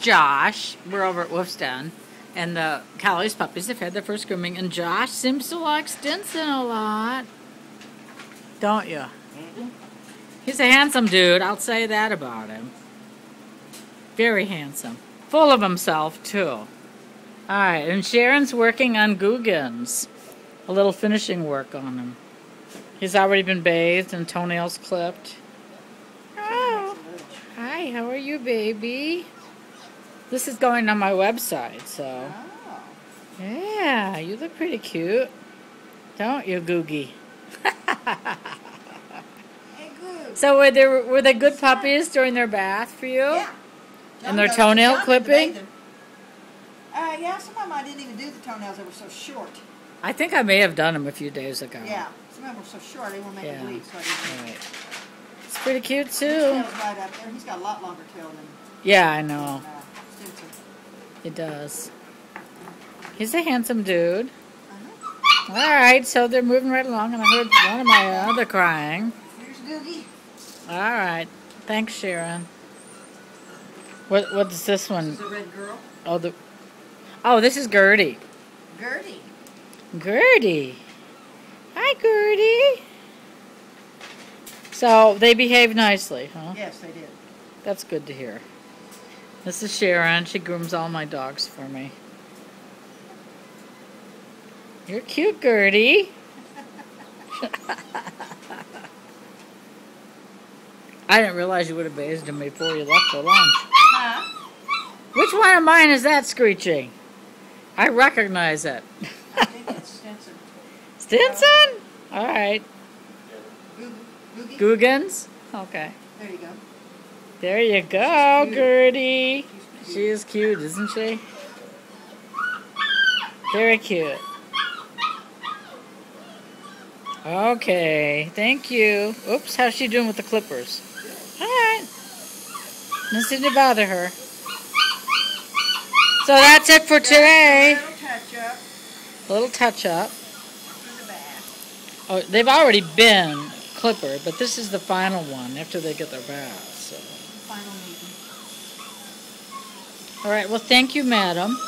Josh. We're over at Wolf's Den. And the Callie's puppies have had their first grooming. And Josh seems to like Stinson a lot. Don't you? He's a handsome dude. I'll say that about him. Very handsome. Full of himself, too. Alright, and Sharon's working on Googans. A little finishing work on him. He's already been bathed and toenails clipped. Oh, hi, how are you, baby? This is going on my website, so. Oh. Yeah, you look pretty cute. Don't you, Googie? Hey. So were there were they good puppies during their bath for you? Yeah. And their toenail John did the clipping? Uh, yeah, some of them I didn't even do the toenails. They were so short. I think I may have done them a few days ago. Yeah, some of them were so short they were making Yeah. bleed. So Right. It's pretty cute His too. tail's right up there. He's got a lot longer tail than Yeah, I know. Uh, It does. He's a handsome dude. Uh-huh. All right, so they're moving right along, and I heard one of my other crying. Here's Googie. All right, thanks, Sharon. What what's this one? This is a red girl. Oh, the oh, this is Gertie. Gertie. Gertie. Hi, Gertie. So they behave nicely, huh? Yes, they did. That's good to hear. This is Sharon. She grooms all my dogs for me. You're cute, Gertie. I didn't realize you would have bathed him before you left for lunch. Huh? Which one of mine is that screeching? I recognize it. I think it's Stinson. Stinson? All right. Goog- Googans? Okay. There you go. There you go. Gertie. She's cute. She is cute, isn't she? Very cute. Okay, thank you. Oops, how's she doing with the clippers? Alright. Nothing to bother her. So that's it for today. Little touch up A little touch up. Oh, they've already been clippered, but this is the final one after they get their bath. So. Final meeting. All right, well, thank you, madam.